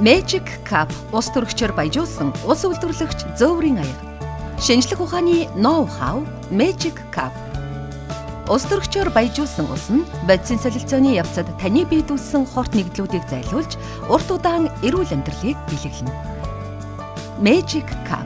Magic Cup ус төрөгчөөр баяжуулсан ус үйлдвэрлэгч зөөврийн аяга. Шинжлэх ухааны ноу-хау Magic Cup. Ус төрөгчөөр баяжуулсан ус нь бодисын солилцооны явцад таны биед үүссэн хорт нэгдлүүдийг зайлуулж урт удаан эрүүл амьдралыг бэлэглэнэ. Magic Cup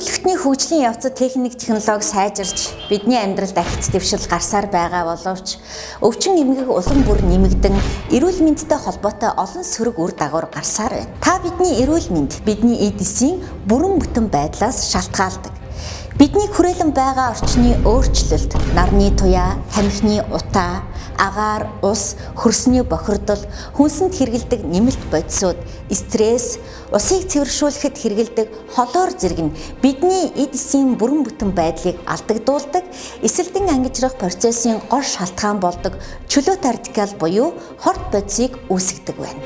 хөгжлийн явцад техник технологи сайжирч бидний амьдралд ахиц дэвшил гарсаар байгаа боловч өвчин эмгэг улам бүр нэмэгдэн эрүүл мэндтэй холбоотой олон сөрөг үр дагавар гарсаар байна. Та бидний эрүүл мэнд бидний эдисийн бүрэн бүтэн байдлаас шалтгаалдаг. Бидний хүрээлэн байгаа орчны өөрчлөлт, нарны туяа, тамхины утаа, агаар, ус, хөрсний бохирдол, хүнсэнд хэргэлдэг нэмэлт бодисууд, стресс, усыг цэвэршүүлэхэд хэргэлдэг холоор зэрэг нь бидний эд эсийн бүрэн бүтэн байдлыг алдагдуулдаг, эсэлдэн ангижрах процессын гол шалтгаан болдог чөлөөт радикал буюу хорт бодисыг үүсгэдэг байна.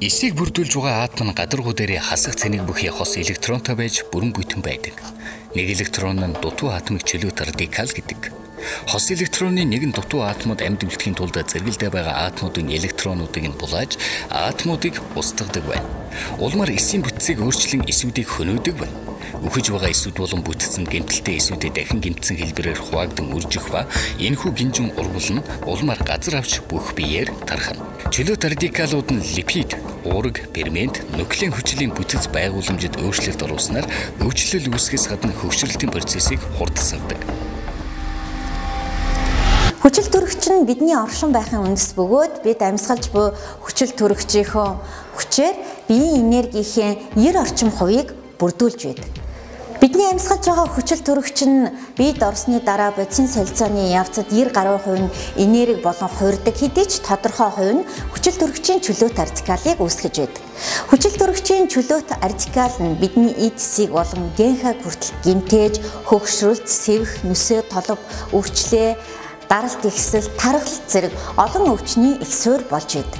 Эсийг бүрдүүлж байгаа атом гадаргуу дээр хасах цэнийг бүхий хос электронтой байж бүрэн бүтэн байдаг. Нэг электрон нь дутуу атомыг чөлөөт радикал гэдэг. Хос электроны нэгэн дутуу атомод амьд үлдэхийн тулд зэрэгэлдээ байгаа атомуудын электронуудыг нь булааж атомуудыг устгадаг байна. Улмаар эсийн бүтцийг өөрчлөн эсүүдийг хөнөөдөг байна. Үхэж байгаа эсүүд болон бүтцэн гэмтэлтэй эсүүдэд дахин гэмтсэн хэлбэрээр хуваагдсан үржих ба энэхүү гинжин ургал нь улмаар газар авч бүх биеэр тархана. Чөлөөт радикалууд нь липид, уураг, фермент, нуклеин хүчлийн бүтэц байгууламжид өөрчлөлт оруулснаар өвчлөл үүсгэс гадна хөгжрөлтийн процессыг хурдсагдаг. Хүчил төрөгч нь бидний оршин байхын үндэс бөгөөд бид амьсгалж буй хүчил төрөгчийнхөө хүчээр биеийн энергийнхээ 90 орчим хувийг бүрдүүлж байдаг. Бидний амьсгалж байгаа хүчил төрөгч нь биед орсны дараа бодисын солилцооны явцад 90 гаруй хувь нь энерги болон хуурдаг хэдий ч тодорхой хувь нь хүчил төрөгчийн чөлөөт артикалыг үүсгэж байдаг. Хүчил төрөгчийн чөлөөт артикал нь бидний эдсийг болон генха хүртэл гимтээж, хөгшрөлт, сэвх, нүсээ толов, өвчлөө, даралт ихсэл, тархалт зэрэг олон өвчний их суурь болж идэг.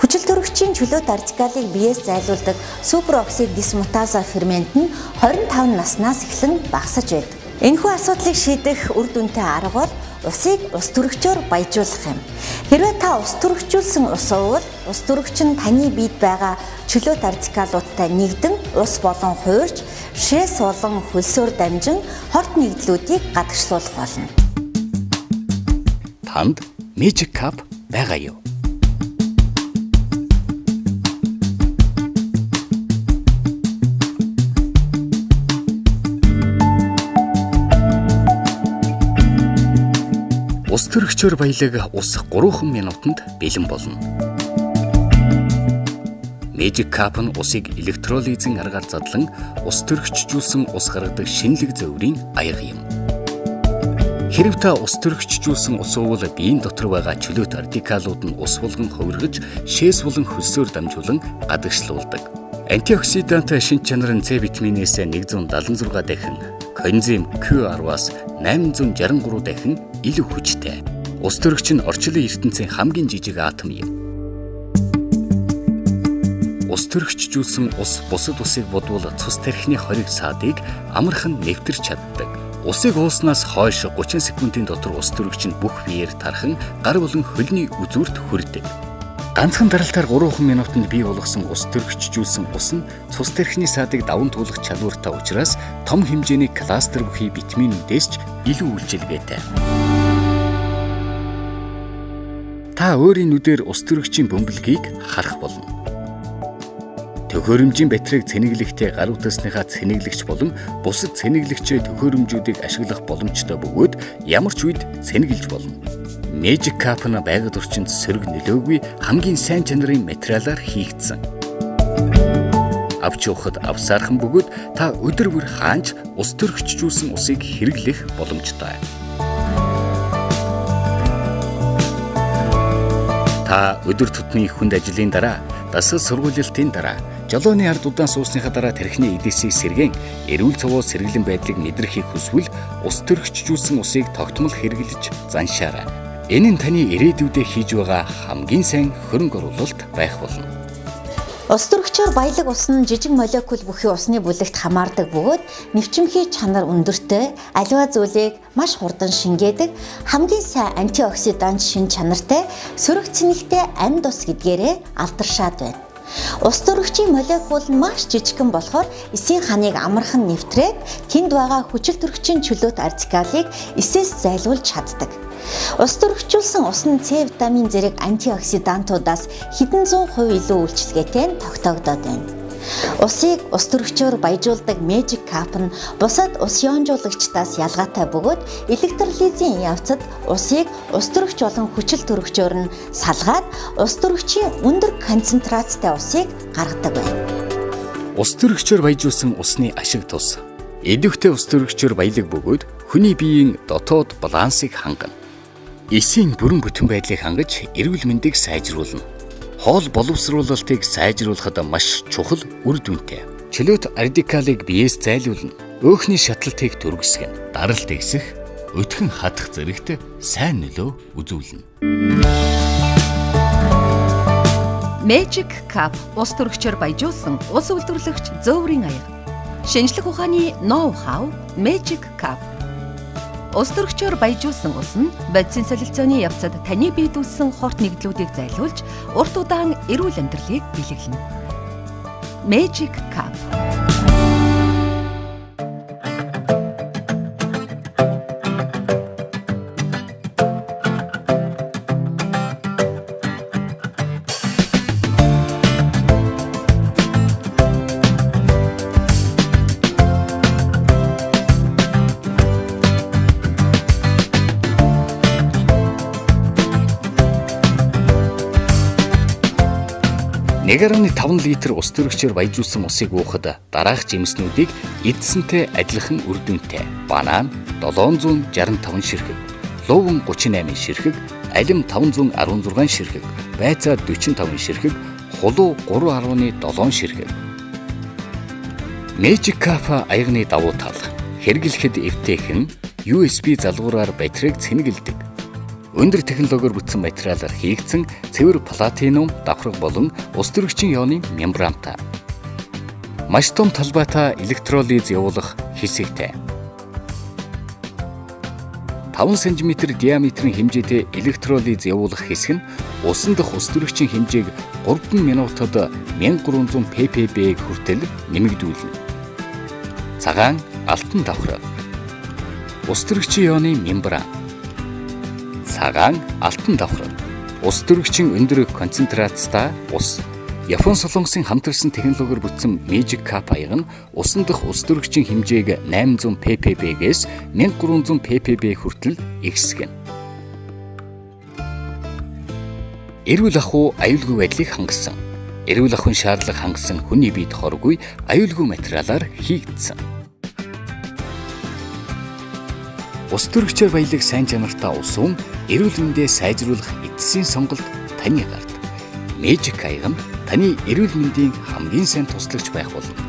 Хүчил төрөгчийн чөлөөт артикалыг биеэс зайлуулдаг супероксид дисмутаза фермент нь 25 наснаас эхлэн багасж байдаг. Энэхүү асуудлыг шийдэх үр дүнтэй арга бол усыг ус төрөгчөөр баяжуулах юм. Хэрвээ та ус төрөгчүүлсэн ус уувал ус төрөгч нь таны биед байгаа чөлөөт артикалуудтай нэгдэн ус болон хуурж, шээс болон хөлсөөр дамжин хорт нэгдлүүдийг гадагшлуулах болно. Танд Magic Cup байгаа юу? Ус төрөгчөөр баялаг ус 3 минутанд бэлэн болно. Magic Cup нь усыг электролизийн аргаар задлан ус төрөгчжүүлсэн ус гаргадаг шинэлэг зөврийн аяга юм. Хэрв та ус төрөгчжүүлсэн ус уувал биеийн дотор байгаа чөлөөт радикалууд нь ус булган хувиргаж, шээс булан хөлсөөр дамжуулан гадагшлуулдаг. Антиоксидант шинж чанар нь С витаминээс 176 дахин, коэнзим Q10-аас 863 дахин илүү хүчтэй. Ус төрөгч нь орчлон ертөнцийн хамгийн жижиг атом юм. Ус төрөгчжүүлсэн ус бусад усыг бодвол цус тархины хориг саадыг амархан нэвтэрч чаддаг. Усыг ууснаас хойш 30 секундын дотор ус төрөгч нь бүх биеэр тархан гар болон хөлний үзүүрт хүрдэг. Ганцхан даралтаар 3 минутанд бий болгосон ус төрөгчжүүлсэн ус нь цус тархины саадыг даван туулах чадвартай учраас том хэмжээний кластер бүхий витаминүүдээс ч илүү үйлчилгээтэй. Та өөрийн нүдээр ус төрөгчийн бөмбөлгийг харах болно. Төхөөрөмжийн батарейг цэнэглэхдээ гар утасныхаа цэнэглэгч болон бусад цэнэглэгчээ төхөөрөмжүүдийг ашиглах боломжтой бөгөөд ямар ч үед цэнэглэж болно. Magic Cup нь байгаль орчинд сөрөг нөлөөгүй хамгийн сайн чанарын материалаар хийгдсэн. Авч явахад авсаархан бөгөөд та өдөр бүр хаанч ус төрөгчжүүлсэн усыг хэрэглэх боломжтой. Та өдөр тутмын хүнд ажлын дараа, дасгал сургуулилтын дараа, жолооны ард удаан суусныхаа дараа тархины эдээсийг сэргэн эрүүл цовоо сэргэлэн байдлыг мэдрэхийг хүсвэл ус төрөгчжүүлсэн усыг тогтмол хэрэглэж заншаарай. Энэ нь таны ирээдүйдээ хийж байгаа хамгийн сайн хөрөнгө оруулалт байх болно. Ус төрөгчөөр баялаг ус нь жижиг молекул бүхий усны бүлэгт хамаардаг бөгөөд нэвчимхий чанар өндөртэй, аливаа зүйлийг маш хурдан шингээдэг, хамгийн сайн антиоксидант шин чанартай, сөрөг цэнэгтэй амьд ус гэдгээрээ алдаршаад байна. Ус төрөгчийн молекул нь маш жижигхэн болохоор эсийн ханыг амархан нэвтрээд тэнд байгаа хүчил төрөгчийн чөлөөт радикалыг эсээс зайлуулж чаддаг. Ус төрөгчүүлсэн ус нь С витамин зэрэг антиоксидантуудаас хэдэн зуун хувь илүү үйлчлэгээтэй нь тогтоогдоод байна. Усыг ус төрөгчөөр баяжуулдаг Magic Cup нь бусад ус ионжуулагчдаас ялгаатай бөгөөд электролизийн явцад усыг ус төрөгч болон хүчил төрөгчөөр нь салгаад ус төрөгчийн өндөр концентрацтай усыг гаргадаг байна. Ус төрөгчөөр баяжуулсан усны ашиг тус идэвхтэй ус төрөгчөөр баялаг бөгөөд хүний биеийн дотоод балансыг хангана. Эсийн бүрэн бүтэн байдлыг хангаж эрүүл мэндийг сайжруулна. Хоол боловсруулалтыг сайжруулахад маш чухал үр дүнтэй. Чөлөөт радикалыг биеэс зайлуулна. Өөхний шатлалтыг төрөсгөн. Даралт ихсэх, өтгөн хатах зэрэгт сайн нөлөө үзүүлнэ. Magic Cup ус төрөгчөөр баяжуулсан ус үйлдвэрлэгч зөөврийн аяга. Шинжлэх ухааны ноу хав Magic Cup Ус төрөгчөөр баяжуулсан ус нь бодисын солилцооны явцад таны биед үүссэн хорт нэгдлүүдийг зайлуулж урт удаан эрүүл амьдралыг бэлэглэнэ. Magic Cup 1.5 литр ус төрөгчөөр баяжуулсан усыг уухад дараах жимснүүдийг эдсэнтэй адилхан үр дүнтэй. Банан 765 ширхэг, луван 38 ширхэг, алим 516 ширхэг, байцаа 45 ширхэг, хулуу 3.7 ширхэг. Magic Cup аягны давуу тал хэрэглэхэд эвтэйхэн USB залгуураар батарейг цэнгэлдэг өндөр технологиор бүтсэн материалаар хийгдсэн цэвэр платинум давхраг болон ус төрөгчийн ионы мембрантай. Маш том талбайтай электролиз явуулах хэсэгтэй. 5 см диаметрийн хэмжээтэй электролиз явуулах хэсэг нь усан дах ус төрөгчийн хэмжээг 3 минутад 1300 ppb хүртэл нэмэгдүүлнэ. Цагаан алтан давхраг. Ус төрөгчийн ионы мембран цагаан алтан давхар. Ус төрөгчийн өндөр концентрацтай ус. Япон солонгосын хамтарсан технологиор бүтсэн Magic Cup аяг нь усан дах ус төрөгчийн хэмжээг 800 ppb-гээс 1300 ppb хүртэл ихсгэнэ. Эрүүл ахуй аюулгүй байдлыг хангасан. Эрүүл ахуйн шаардлага хангасан хүний биед хоргүй аюулгүй материалаар хийгдсэн. Ус төрөгчөөр баялаг сайн чанартай усан эрүүл мэндээ сайжруулах эцсийн сонголт таны гарт. Magic аяг нь таны эрүүл мэндийн хамгийн сайн туслагч байх болно.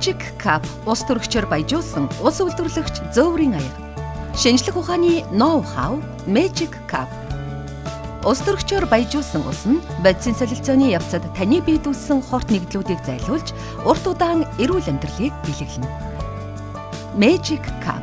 Magic Cup ус төрөгчөөр баяжуулсан ус үйлдвэрлэгч зөөврийн аяга. Шинжлэх ухааны ноу хав Magic Cup. Ус төрөгчөөр баяжуулсан ус нь бодисын солилцооны явцад таны биед үүссэн хорт нэгдлүүдийг зайлуулж урт удаан эрүүл амьдралыг бэлэглэнэ. Magic Cup